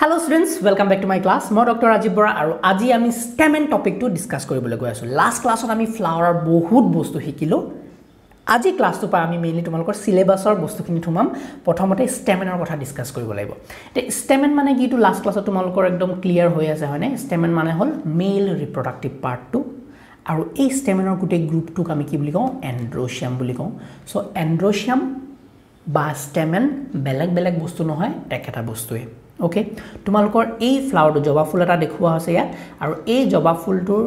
Hello' students welcome back to my class মই doctor Rajiv Bora আৰু আজি আমি ষ্টেমেন টপিকটো ডিছকাছ কৰিবলৈ গৈ আছোঁ। লাষ্ট ক্লাছত আমি ফ্লাৱাৰৰ বহুত বস্তু শিকিলোঁ। আজি ক্লাছটোৰ পৰা আমি মেইনলি তোমালোকৰ চিলেবাছৰ বস্তুখিনি সোমাম প্ৰথমতে ষ্টেমেনৰ কথা ডিছকাছ কৰিব লাগিব। এতিয়া ষ্টেমেন মানে কিটো? লাষ্ট ক্লাছত তোমালোকৰ একদম ক্লিয়াৰ হৈ আছে হয়নে? ষ্টেমেন মানে হ'ল মেইল ৰিপ্ৰডাক্টিভ পাৰ্টটো আৰু এই ষ্টেমেনৰ গোটেই গ্ৰুপটোক আমি কি বুলি কওঁ? এণ্ড্ৰচিয়াম বুলি কওঁ। চ' এণ্ড্ৰচিয়াম বা ষ্টেমেন বেলেগ বেলেগ বস্তু নহয় একেটা বস্তুৱে। অ'কে তোমালোকৰ এই ফ্লাৱাৰটো জবা ফুল এটা দেখুওৱা হৈছে ইয়াত। আৰু এই জবা ফুলটোৰ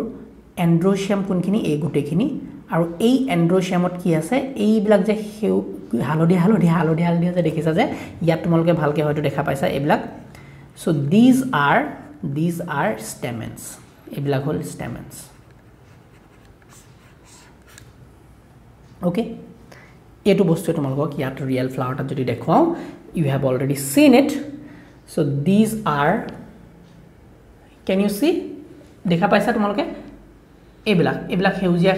এণ্ড্ৰচিয়াম কোনখিনি? এই গোটেইখিনি। আৰু এই এণ্ড্ৰচিয়ামত কি আছে? এইবিলাক যে সেউ হালধীয়া হালধীয়া হালধীয়া হালধীয়া যে দেখিছা যে ইয়াত তোমালোকে ভালকৈ হয়তো দেখা পাইছা এইবিলাক। So' these are these are stamens এইবিলাক হ'ল ষ্টেমেন্স অ'কে এইটো বস্তুৱে তোমালোকক ইয়াত ৰিয়েল ফ্লাৱাৰ এটাত যদি দেখুৱাওঁ you have already seen it so' these are can you see দেখা পাইছা তোমালোকে? এইবিলাক এইবিলাক সেউজীয়া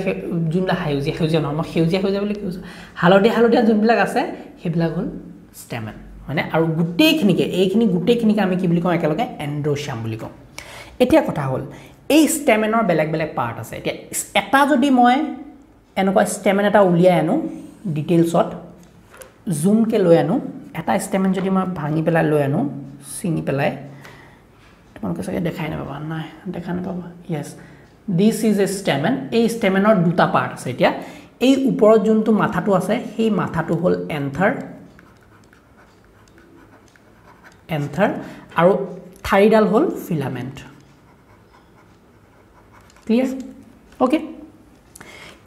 যোনবিলাক সেউজীয়া সেউজীয়া নহয় মই সেউজীয়া সেউজীয়া বুলি কৈছোঁ। হালধীয়া হালধীয়া যোনবিলাক আছে সেইবিলাক হ'ল ষ্টেমেন। হয়নে? আৰু গোটেইখিনিকে এইখিনি গোটেইখিনিকে আমি কি বুলি কওঁ একেলগে? এণ্ড্ৰচিয়াম বুলি কওঁ। এতিয়া কথা হ'ল এই ষ্টেমেনৰ বেলেগ বেলেগ পাৰ্ট আছে। এতিয়া এটা যদি মই এনেকুৱা ষ্টেমেন এটা উলিয়াই আনো ডিটেইলছত জুমকৈ লৈ আনো এটা ষ্টেমেন যদি মই ভাঙি পেলাই লৈ আনো ছিঙি পেলাই তোমালোকে চাগে দেখাই নাপাবা। নাই দেখা নাপাবা। য়েছ দিছ ইজ এ ষ্টেমেন এই ষ্টেমেনৰ দুটা পাৰ্ট আছে এতিয়া। এই ওপৰত যোনটো মাথাটো আছে সেই মাথাটো হ'ল এন্থাৰ এন্থাৰ আৰু ঠাৰিডাল হ'ল ফিলামেণ্ট ক্লিয়াৰ অ'কে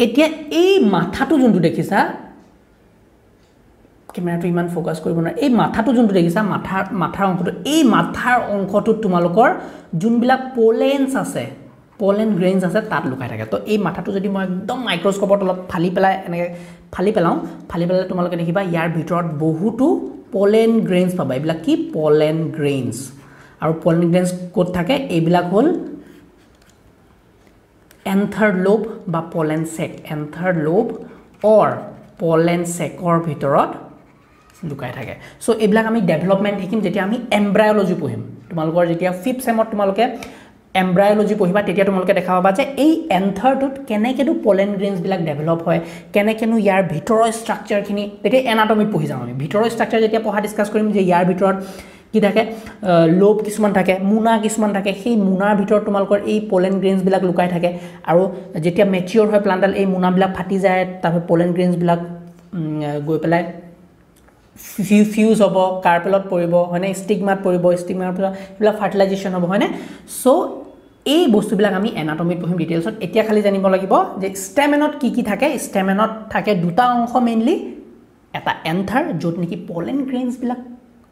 এতিয়া এই মাথাটো যোনটো দেখিছা কেমেৰাটো ইমান ফ'কাছ কৰিব নোৱাৰে। এই মাথাটো যোনটো দেখিছা মাথাৰ মাথাৰ অংশটো এই মাথাৰ অংশটোত তোমালোকৰ যোনবিলাক পলেন্স আছে পলেন গ্ৰেইনছ আছে তাত লুকাই থাকে। তো এই মাথাটো যদি মই একদম মাইক্ৰস্ক'পৰ তলত ফালি পেলাই এনেকৈ ফালি পেলাওঁ ফালি পেলালে তোমালোকে দেখিবা ইয়াৰ ভিতৰত বহুতো পলেন গ্ৰেইনছ পাবা। এইবিলাক কি? পলেন গ্ৰেইনছ আৰু পলেন গ্ৰেইনছ ক'ত থাকে? এইবিলাক হ'ল এন্থাৰ লোভ বা পলেন চেক এন্থাৰ লোভ অৰ পলেন চেকৰ ভিতৰত লুকাই থাকে। চ' এইবিলাক আমি ডেভেলপমেণ্ট শিকিম যেতিয়া আমি এম্ব্ৰায়লজি পঢ়িম। তোমালোকৰ যেতিয়া ফিফ্থ চেমত তোমালোকে এম্ব্ৰায়লজি পঢ়িবা তেতিয়া তোমালোকে দেখা পাবা যে এই এন্থাৰটোত কেনেকৈনো পলেন গ্ৰেইনছবিলাক ডেভেলপ হয় কেনেকৈনো ইয়াৰ ভিতৰৰ ষ্ট্ৰাকচাৰখিনি তেতিয়া এনাটমিত পঢ়ি যাওঁ আমি। ভিতৰৰ ষ্ট্ৰাকচাৰ যেতিয়া পঢ়া ডিছকাছ কৰিম যে ইয়াৰ ভিতৰত কি থাকে লোভ কিছুমান থাকে মোনা কিছুমান থাকে সেই মোনাৰ ভিতৰত তোমালোকৰ এই পলেন গ্ৰেইনছবিলাক লুকাই থাকে। আৰু যেতিয়া মেচিয়ৰ হয় প্লাণ্টডাল এই মোনাবিলাক ফাটি যায় তাৰপিছত পলেন গ্ৰেইনছবিলাক গৈ পেলাই ফিউজ হ'ব কাৰ্পেলত পৰিব হয়নে? ষ্টিগমাত পৰিব ষ্টিগমাৰ পৰা এইবিলাক ফাৰ্টিলাইজেশ্যন হ'ব হয়নে? চ' এই বস্তুবিলাক আমি এনাটমিত পঢ়িম ডিটেইলছত এতিয়া খালি জানিব লাগিব যে ষ্টেমেনত কি কি থাকে। ষ্টেমেনত থাকে দুটা অংশ মেইনলি এটা এন্থাৰ য'ত নেকি পলেন গ্ৰেইনছবিলাক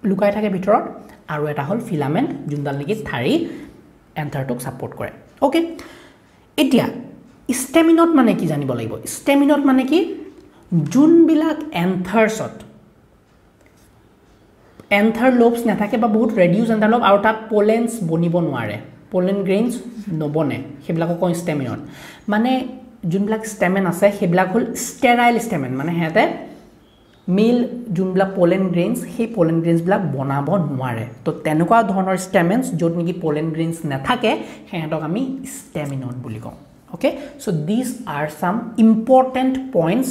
লুকাই থাকে ভিতৰত আৰু এটা হ'ল ফিলামেণ্ট যোনডাল নেকি ঠাৰি এন্থাৰটোক ছাপৰ্ট কৰে। অ'কে এতিয়া ষ্টেমিনত মানে কি জানিব লাগিব? ষ্টেমিনত মানে কি? যোনবিলাক এন্থাৰ্ছত এন্থাৰ লোভছ নাথাকে বা বহুত ৰেডিউচ এন্থাৰ লোভ আৰু তাত পলেন্স বনিব নোৱাৰে। পলেন গ্ৰেইনছ নবনে সেইবিলাকক কওঁ ষ্টেমিনত মানে যোনবিলাক ষ্টেমেন আছে সেইবিলাক হ'ল ষ্টেৰাইল ষ্টেমেন মানে সিহঁতে মেইল যোনবিলাক পলেন গ্ৰেইনছ সেই পলেন গ্ৰেইনছবিলাক বনাব নোৱাৰে। তো তেনেকুৱা ধৰণৰ ষ্টেমেন্স য'ত নেকি পলেন গ্ৰেইনছ নাথাকে সিহঁতক আমি ষ্টেমিনট বুলি কওঁ। Okay so' these are some important points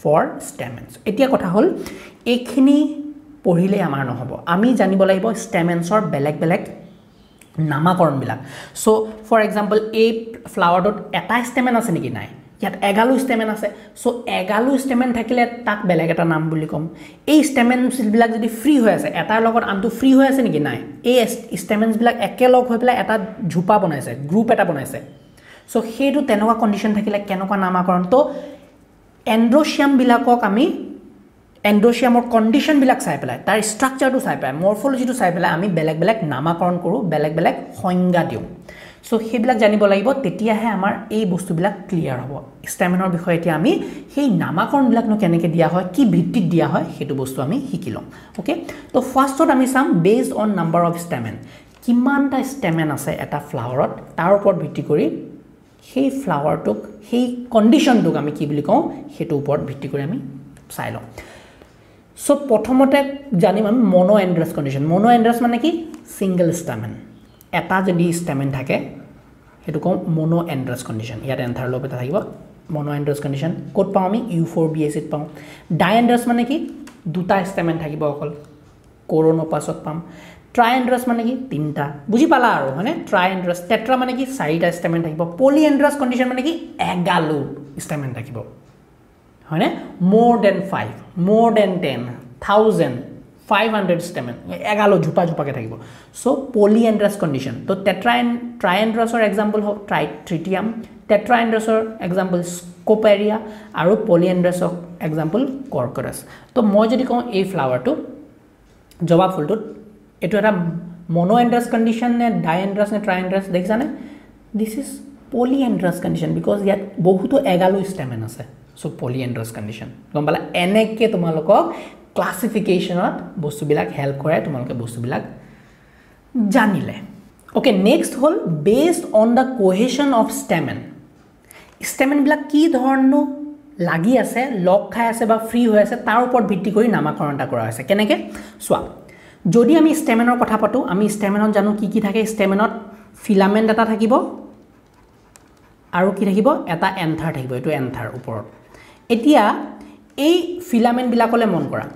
for stamens এতিয়া কথা হ'ল এইখিনি পঢ়িলেই আমাৰ নহ'ব। আমি জানিব লাগিব ষ্টেমেন্সৰ বেলেগ বেলেগ নামাকৰণবিলাক। চ' ফৰ এক্সাম্পল এই ফ্লাৱাৰটোত এটা ষ্টেমেন আছে নেকি? নাই। ইয়াত এগালো ষ্টেমেন আছে। চ' এগালো ষ্টেমেন থাকিলে তাক বেলেগ এটা নাম বুলি ক'ম। এই ষ্টেমেন্সবিলাক যদি ফ্ৰী হৈ আছে এটাৰ লগত আনটো ফ্ৰী হৈ আছে নেকি? নাই। এই ষ্টেমেন্সবিলাক একেলগ হৈ পেলাই এটা ঝোপা বনাইছে গ্ৰুপ এটা বনাইছে। চ' সেইটো তেনেকুৱা কণ্ডিশ্যন থাকিলে কেনেকুৱা নামাকৰণ? তো এণ্ড্ৰচিয়ামবিলাকক আমি এণ্ড্ৰচিয়ামৰ কণ্ডিশ্যনবিলাক চাই পেলাই তাৰ ষ্ট্ৰাকচাৰটো চাই পেলাই মৰ্ফলজিটো চাই পেলাই আমি বেলেগ বেলেগ নামাকৰণ কৰোঁ বেলেগ বেলেগ সংজ্ঞা দিওঁ। চ' সেইবিলাক জানিব লাগিব তেতিয়াহে আমাৰ এই বস্তুবিলাক ক্লিয়াৰ হ'ব। ষ্টেমিনৰ বিষয়ে এতিয়া আমি সেই নামাকৰণবিলাকনো কেনেকৈ দিয়া হয় কি ভিত্তিত দিয়া হয় সেইটো বস্তু আমি শিকি ল'ম অ'কে তো ফাৰ্ষ্টত আমি some based on number of stamen কিমানটা ষ্টেমেন আছে এটা ফ্লাৱাৰত তাৰ ওপৰত ভিত্তি কৰি সেই ফ্লাৱাৰটোক সেই কণ্ডিশ্যনটোক আমি কি বুলি কওঁ সেইটোৰ ওপৰত ভিত্তি কৰি আমি চাই লওঁ। চ' প্ৰথমতে জানিম আমি মনো এণ্ড্ৰাছ কণ্ডিশ্যন মনো এণ্ড্ৰাছ মানে কি? ছিংগল ষ্টেমেন এটা যদি ষ্টেমেন থাকে সেইটো কওঁ মনো এণ্ড্ৰাছ কণ্ডিশ্যন ইয়াত এন্থাৰ লোপ এটা থাকিব। মনো এণ্ড্ৰাছ কণ্ডিশ্যন ক'ত পাওঁ আমি? ইউ ফ'ৰ বি এ চিত পাওঁ। ডাই এণ্ড্ৰাছ মানে কি? দুটা ষ্টেমেন থাকিব অকল। কৰোণৰ পাছত পাম। ট্ৰাই এণ্ড্ৰাছ মানে কি? তিনিটা। বুজি পালা আৰু হয়নে? ট্ৰাই এণ্ড্ৰাছ টেট্ৰা মানে কি? চাৰিটা ষ্টেমেন থাকিব। পলি এণ্ড্ৰাছ কণ্ডিশ্যন মানে কি? এগালো ষ্টেমেন থাকিব। হয়নে? More than five more than ten thousand five hundred stamen এগালো জোপা জোপাকৈ থাকিব। চ' পলি এণ্ড্ৰাছ কণ্ডিশ্যন ত' টেট্ৰা এন ট্ৰাই এণ্ড্ৰাছৰ এক্সাম্পল হওক ট্ৰাই ট্ৰিটিয়াম টেট্ৰা এণ্ড্ৰাছৰ এক্সাম্পল স্কোপেৰিয়া আৰু পলি এণ্ড্ৰাছক এক্সাম্পল কৰ্কৰাছ ত' মই যদি কওঁ এই ফ্লাৱাৰটো জবা ফুলটোত এইটো এটা মনো এণ্ড্ৰাছ কণ্ডিশ্যন নে ডাই এণ্ড্ৰাছ নে ট্ৰাই এণ্ড্ৰাছ দেখিছানে? This is polyandrous condition because ইয়াত বহুতো এগালো ষ্টেমেন আছে। চ' পলি এণ্ড্ৰাছ কণ্ডিশ্যন গম পালা? এনেকৈ তোমালোকক ক্লাছিফিকেশ্যনত বস্তুবিলাক হেল্প কৰে তোমালোকে বস্তুবিলাক জানিলে। অ'কে নেক্সট হ'ল based on the cohesion of stamen ষ্টেমেনবিলাক কি ধৰণৰ লাগি আছে লগ খাই আছে বা ফ্ৰী হৈ আছে তাৰ ওপৰত ভিত্তি কৰি নামাকৰণ এটা কৰা হৈছে। কেনেকৈ? চোৱা যদি আমি ষ্টেমেনৰ কথা পাতোঁ আমি ষ্টেমেনত জানো কি কি থাকে ষ্টেমেনত ফিলামেণ্ট এটা থাকিব আৰু কি থাকিব? এটা এন্থাৰ থাকিব এইটো এন্থাৰ ওপৰত। এতিয়া এই ফিলামেণ্টবিলাকলৈ মন কৰা।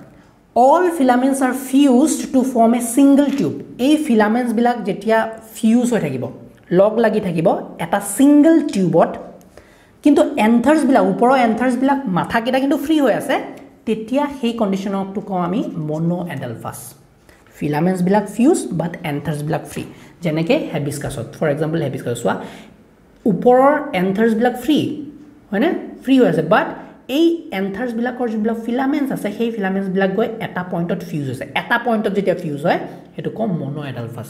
All filaments are fused to form a single tube এই ফিলামেণ্টছবিলাক যেতিয়া ফিউজ হৈ থাকিব লগ লাগি থাকিব এটা ছিংগল টিউবত কিন্তু এন্থাৰ্ছবিলাক ওপৰৰ এন্থাৰ্ছবিলাক মাথাকেইটা কিন্তু ফ্ৰী হৈ আছে তেতিয়া সেই কণ্ডিশ্যনকটো কওঁ আমি মনো এডেলফাছ ফিলামেণ্টছবিলাক ফিউজ বাট এন্থাৰ্ছবিলাক ফ্ৰী যেনেকৈ হেবিস্কাছত ফৰ এক্সাম্পল হেবিস্কাছত চোৱা ওপৰৰ এন্থাৰ্ছবিলাক ফ্ৰী হয়নে? ফ্ৰী হৈ আছে বাট এই এন্থাৰ্ছবিলাকৰ যোনবিলাক ফিলামেণ্টছ আছে সেই ফিলামেণ্টছবিলাক গৈ এটা পইণ্টত ফিউজ হৈছে। এটা পইণ্টত যেতিয়া ফিউজ হয় সেইটো কওঁ মনো এডালফাছ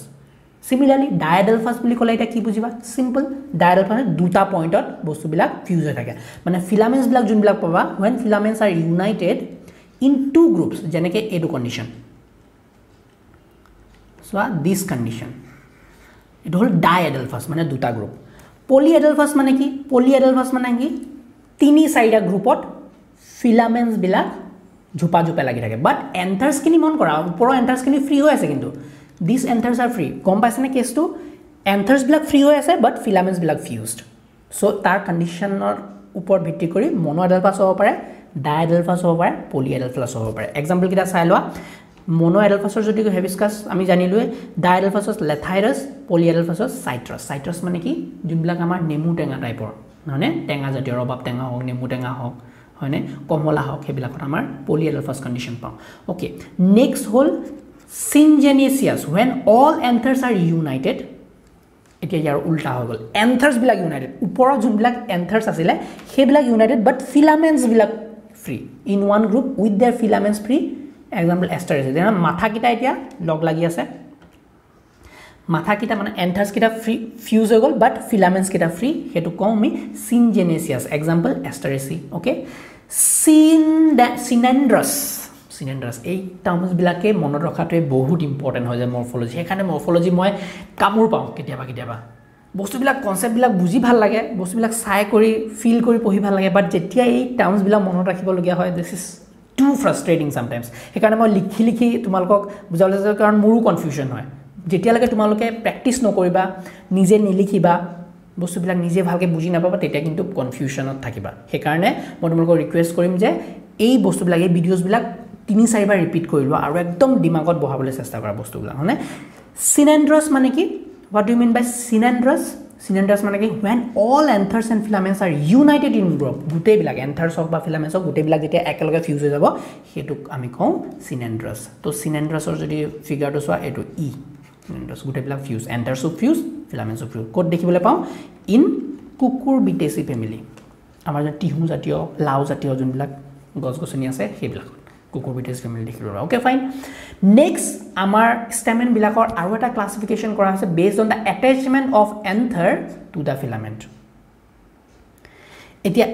চিমিলাৰলি ডায়েডেলফাছ বুলি ক'লে এতিয়া কি বুজিবা? চিম্পল ডায়েডেলফাছ দুটা পইণ্টত বস্তুবিলাক ফিউজ হৈ থাকে। মানে ফিলামেণ্টছবিলাক যোনবিলাক পাবা when filaments are united in two groups যেনেকৈ এইটো কণ্ডিশ্যন চোৱা দিছ কণ্ডিশ্যন এইটো হ'ল ডাই এডেলফাছ মানে দুটা গ্ৰুপ পলি এডেলফাছ মানে কি? পলি এডেলফাছ মানে কি? তিনি চাৰিটা গ্ৰুপত ফিলামেণ্টছবিলাক জোপা জোপা লাগি থাকে। বাট এন্থাৰ্ছখিনি মন কৰা ওপৰৰ এন্থাৰ্ছখিনি ফ্ৰী হৈ আছে কিন্তু। দিছ এন্থাৰ্ছ আৰ ফ্ৰী গম পাইছেনে কেছটো এন্থাৰ্ছবিলাক ফ্ৰী হৈ আছে বাট ফিলামেণ্টছবিলাক ফিউজড চ' তাৰ কণ্ডিশ্যনৰ ওপৰত ভিত্তি কৰি মনো এডেলফাছ হ'ব পাৰে ডাই এডেলফাছ হ'ব পাৰে পলি এডেলফাছ হ'ব পাৰে। এক্সাম্পলকেইটা চাই লোৱা। মনো এডেলফাছৰ যদি হেবিস্কাছ আমি জানিলোৱে ডাই এডেলফাছৰ লেথাইৰাছ পলি এডেলফাছৰ চাইট্ৰাছ। চাইট্ৰাছ মানে কি? যোনবিলাক আমাৰ নেমু টেঙা টাইপৰ নহয়নে টেঙা জাতীয় ৰবাব টেঙা হওক নেমু টেঙা হওক হয়নে? কমলা হওক সেইবিলাকত আমাৰ পলি এডেলফাছ কণ্ডিশ্যন পাওঁ। অ'কে নেক্সট হ'ল syngenesious when all anthers are united এতিয়া ইয়াৰ উল্টা হৈ গ'ল। এন্থাৰ্ছবিলাক ইউনাইটেড ওপৰত যোনবিলাক এন্থাৰ্ছ আছিলে সেইবিলাক united but ফিলামেণ্টছবিলাক free in one group with their filaments free example aster আছে। যেনে মাথাকেইটা এতিয়া লগ লাগি আছে। মাথাকেইটা মানে এণ্থাৰ্ছকেইটা ফ্ৰী ফিউজ হৈ গ'ল বাট ফিলামেণ্টছকেইটা ফ্ৰী সেইটো কওঁ আমি চিনজেনেচিয়াছ এক্সাম্পল এষ্টাৰেচি অ'কে চিন চিনেণ্ড্ৰাছ চিনেণ্ড্ৰাছ এই টাৰ্মছবিলাকে মনত ৰখাটোৱে বহুত ইম্পৰ্টেণ্ট হৈ যায় মৰ্ফলজি সেইকাৰণে মৰ্ফলজি মই কামোৰ পাওঁ কেতিয়াবা কেতিয়াবা। বস্তুবিলাক কনচেপ্টবিলাক বুজি ভাল লাগে বস্তুবিলাক চাই কৰি ফিল কৰি পঢ়ি ভাল লাগে বাট যেতিয়া এই টাৰ্মছবিলাক মনত ৰাখিবলগীয়া হয় দিছ ইজ টু ফ্ৰাষ্ট্ৰেটিং চামটাইমছ সেইকাৰণে মই লিখি লিখি তোমালোকক বুজাবলৈ কাৰণ মোৰো কনফিউজন হয়। যেতিয়ালৈকে তোমালোকে প্ৰেক্টিছ নকৰিবা নিজে নিলিখিবা বস্তুবিলাক নিজে ভালকৈ বুজি নাপাবা তেতিয়া কিন্তু কনফিউশ্যনত থাকিবা। সেইকাৰণে মই তোমালোকক ৰিকুৱেষ্ট কৰিম যে এই বস্তুবিলাক এই ভিডিঅ'জবিলাক তিনি চাৰিবাৰ ৰিপিট কৰি লোৱা আৰু একদম দিমাগত বহাবলৈ চেষ্টা কৰা বস্তুবিলাক হয়নে? চিনেণ্ড্ৰাছ মানে কি? What do mean by চিনেণ্ড্ৰাছ synandrous মানে কি? When all anthers and filaments are united in group গোটেইবিলাক এন্থাৰ্ছ হওক বা ফিলামেণ্টছ হওক গোটেইবিলাক যেতিয়া একেলগে ফিউজ হৈ যাব সেইটোক আমি কওঁ চিনেণ্ড্ৰাছ তো চিনেণ্ড্ৰাছৰ যদি ফিগাৰটো চোৱা এইটো ই চিনেণ্ড্ৰাছ গোটেইবিলাক ফিউজ এন্থাৰ্ছো ফিউজ ফিলামেণ্টছো ফিউজ ক'ত দেখিবলৈ পাওঁ? ইন কুকুৰ বিটেচি ফেমিলি আমাৰ যে টিহু জাতীয় লাও জাতীয় যোনবিলাক গছ গছনি আছে সেইবিলাকত কুকুৰ বিটেজ ফেমিলি দেখিবলৈ পাওঁ। অ'কে ফাইন নেক্সট আমাৰ ষ্টেমেণ্টবিলাকৰ আৰু এটা ক্লাছিফিকেশ্যন কৰা হৈছে based on the attachment of anther to the filament এতিয়া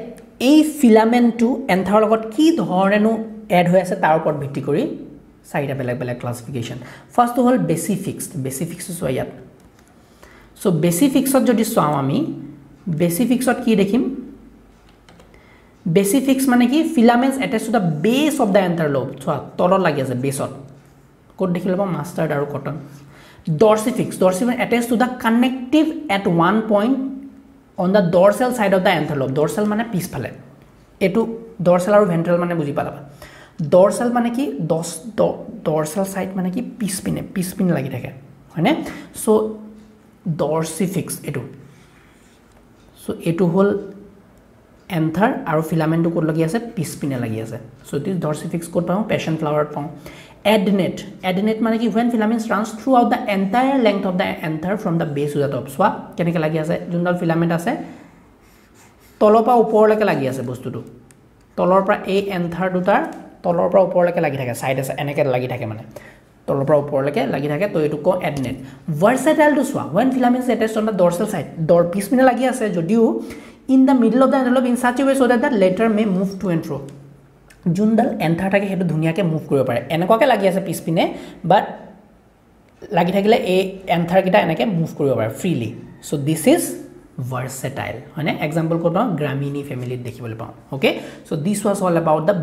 এই ফিলামেণ্টটো এন্থাৰৰ লগত কি ধৰণেনো এড হৈ আছে তাৰ ওপৰত ভিত্তি কৰি চাৰিটা বেলেগ বেলেগ ক্লাছিফিকেশ্যন ফাৰ্ষ্টটো হ'ল বেছি ফিক্সড বেছি ফিক্সটো চোৱা ইয়াত চ' বেছি ফিক্সত যদি চাওঁ আমি বেছি ফিক্সত কি দেখিম বেছি ফিক্স মানে কি filaments attach to the base of the anther lobe চোৱা তলত লাগি আছে বেছত ক'ত দেখিলে পাওঁ মাষ্টাৰ্ড আৰু cotton dorsifixed dorsifixed attach to the connective at one point on the dorsal side of the anther lobe dorsal মানে পিছফালে এইটো ডৰচেল আৰু ভেণ্ট্ৰেল মানে বুজি পালাবা ডৰচেল মানে কি? দছ ডৰচেল ছাইড মানে কি? পিছপিনে পিছপিনে লাগি থাকে হয়নে? চ' ডৰচিফিক্স এইটো। চ' এইটো হ'ল এন্থাৰ আৰু ফিলামেণ্টটো ক'ত লাগি আছে? পিছপিনে লাগি আছে। চ' এইটো ডৰচিফিক্স ক'ত পাওঁ? পেশ্যন ফ্লাৱাৰত পাওঁ। এডনেট এডনেট মানে কি? When filaments runs throughout the entire length of the anther from the base the top চোৱা কেনেকৈ লাগি আছে? যোনডাল ফিলামেণ্ট আছে তলৰ পৰা ওপৰলৈকে লাগি আছে বস্তুটো। তলৰ পৰা এই এন্থাৰ দুটাৰ তলৰ পৰা ওপৰলৈকে লাগি থাকে ছাইড আছে এনেকৈ লাগি থাকে মানে। তলৰ পৰা ওপৰলৈকে লাগি থাকে তো এইটো কওঁ এডনেট ভাৰ্চেটাইলটো চোৱা when filaments attached on the dorsal side দৰ পিছপিনে লাগি আছে যদিও in the middle of the anther lobe in such way so' that the latter may move to and fro যোনডাল anther থাকে সেইটো ধুনীয়াকৈ মুভ কৰিব পাৰে। এনেকুৱাকৈ লাগি আছে পিছপিনে বাট লাগি থাকিলে এই এন্থাৰকেইটা এনেকৈ মুভ কৰিব পাৰে freely so' this is versatile হয়নে? এক্সাম্পল ক'ত পাওঁ? গ্ৰামিনী ফেমিলিত দেখিবলৈ পাওঁ okay so' this was all about the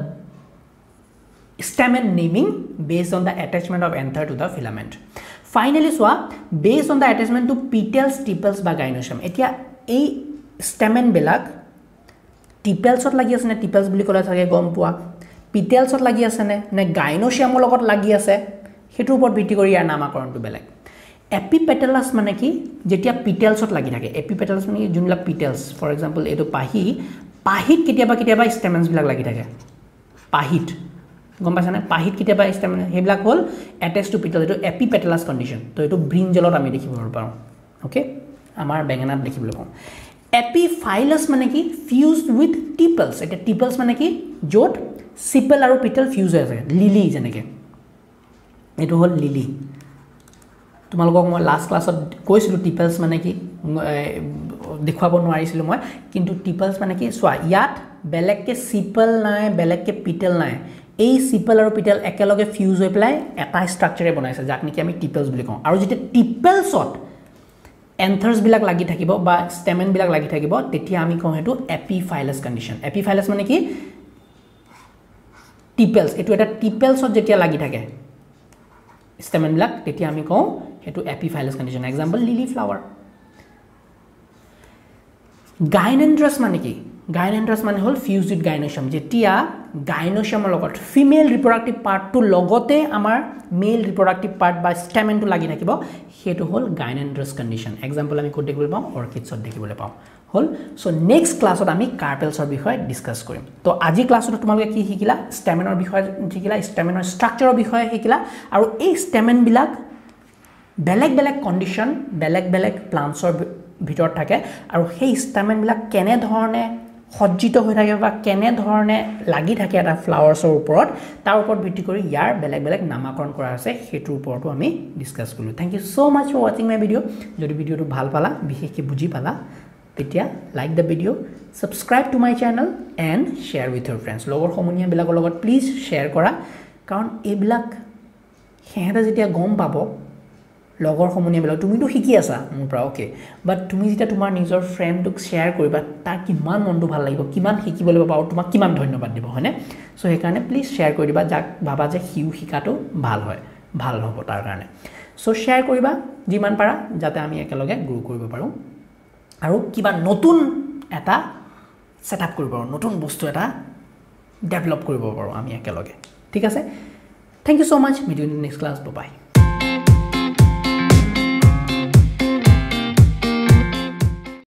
based on the attachment of anther to the filament finally চোৱা based on the attachment to petals tepals বা gynoecium এতিয়া এই ষ্টেমেনবিলাক টিপেলছত লাগি আছে নে টিপেলছ বুলি ক'লে চাগে গম পোৱা পিটেলছত লাগি আছেনে নে গাইনচিয়ামৰ লগত লাগি আছে সেইটোৰ ওপৰত ভিত্তি কৰি ইয়াৰ নামাকৰণটো বেলেগ এপিপেটেলাছ মানে কি যেতিয়া পিটেলছত লাগি থাকে এপিপেটেলাছ মানে কি যোনবিলাক পিটেলছ ফৰ এক্সাম্পল এইটো পাহি পাহিত কেতিয়াবা কেতিয়াবা ষ্টেমেন্সবিলাক লাগি থাকে পাহিত গম পাইছানে? পাহিত কেতিয়াবা ষ্টেমেন সেইবিলাক হ'ল এটেচ টু পিটেল এইটো এপিপেটেলাছ কণ্ডিশ্যন তো এইটো ব্ৰিঞ্জলত আমি দেখিবলৈ পাওঁ। অ'কে আমাৰ বেঙেনাত দেখিবলৈ পাওঁ। এপিফাইলাছ মানে কি? ফিউজড উইথ টিপলছ এতিয়া টিপলছ মানে কি? য'ত চিপেল আৰু পিটেল ফিউজ হৈ আছে। লিলি যেনেকৈ। এইটো হ'ল লিলি তোমালোকক মই লাষ্ট ক্লাছত কৈছিলোঁ টিপেলছ মানে কি? দেখুৱাব নোৱাৰিছিলোঁ মই। কিন্তু টিপেলছ মানে কি? চোৱা ইয়াত বেলেগকৈ চিপেল নাই বেলেগকৈ পিটেল নাই। এই চিপেল আৰু পিটেল একেলগে ফিউজ হৈ পেলাই এটা ষ্ট্ৰাকচাৰে বনাইছে যাক নেকি আমি টিপেলছ বুলি কওঁ। আৰু যেতিয়া টিপেলছত এন্থাৰ্ছবিলাক লাগি থাকিব বা ষ্টেমেনবিলাক লাগি থাকিব তেতিয়া আমি কওঁ সেইটো এপিফাইলাছ কণ্ডিশ্যন এপিফাইলাছ মানে কি? টিপেলছ এইটো এটা টিপেলছত যেতিয়া লাগি থাকে ষ্টেমেনবিলাক তেতিয়া আমি কওঁ সেইটো epiphyllous condition example lily flower gynandrous মানে কি? গাইনেণ্ড্ৰাছ মানে হ'ল ফিউজ উইথ গাইনচিয়াম যেতিয়া গাইনচিয়ামৰ লগত। ফিমেল ৰিপ্ৰডাক্টিভ পাৰ্টটোৰ লগতে আমাৰ মেল ৰিপ্ৰডাক্টিভ পাৰ্ট বা ষ্টেমেনটো লাগি থাকিব সেইটো হ'ল গাইনেণ্ড্ৰাছ কণ্ডিশ্যন এক্সাম্পল আমি ক'ত দেখিবলৈ পাওঁ? অৰ্কিডছত দেখিবলৈ পাওঁ। হ'ল? চ' নেক্সট ক্লাছত আমি কাৰ্পেলছৰ বিষয়ে ডিছকাছ কৰিম। তো আজি ক্লাছত তোমালোকে কি শিকিলা? ষ্টেমেনৰ বিষয়ে শিকিলা ষ্টেমেনৰ ষ্ট্ৰাকচাৰৰ বিষয়ে শিকিলা। আৰু এই ষ্টেমেনবিলাক বেলেগ বেলেগ কণ্ডিশ্যন বেলেগ বেলেগ প্লাণ্টছৰ ভিতৰত থাকে। আৰু সেই ষ্টেমেনবিলাক কেনেধৰণে সজ্জিত হৈ থাকে বা কেনেধৰণে লাগি থাকে এটা ফ্লাৱাৰ্ছৰ ওপৰত তাৰ ওপৰত ভিত্তি কৰি ইয়াৰ বেলেগ বেলেগ নামাকৰণ কৰা আছে সেইটোৰ ওপৰতো আমি ডিছকাছ কৰিলোঁ। Thank you so' much for ৱাচিং মাই ভিডিঅ' যদি ভিডিঅ'টো ভাল পালা বিশেষকৈ বুজি পালা তেতিয়া like the video' subscribe to my channel and share with your friends লগৰ সমনীয়াবিলাকৰ লগত প্লিজ শ্বেয়াৰ কৰা। কাৰণ এইবিলাক সিহঁতে যেতিয়া গম পাব লগৰ সমনীয়াবিলাক তুমিতো শিকি আছা মোৰ পৰা অ'কে বাট তুমি যেতিয়া তোমাৰ নিজৰ ফ্ৰেণ্ডটোক শ্বেয়াৰ কৰিবা তাৰ কিমান মনটো ভাল লাগিব কিমান শিকিবলৈ পাব তোমাক কিমান ধন্যবাদ দিব হয়নে? চ' সেইকাৰণে প্লিজ শ্বেয়াৰ কৰি দিবা যাক ভাবা যে সিও শিকাটো ভাল হয় ভাল হ'ব তাৰ কাৰণে। চ' শ্বেয়াৰ কৰিবা যিমান পাৰা যাতে আমি একেলগে গ্ৰ' কৰিব পাৰোঁ। আৰু কিবা নতুন এটা ছেটআপ কৰিব পাৰোঁ নতুন বস্তু এটা ডেভেলপ কৰিব পাৰোঁ আমি একেলগে। ঠিক আছে? Thank you so' much meet you next class bye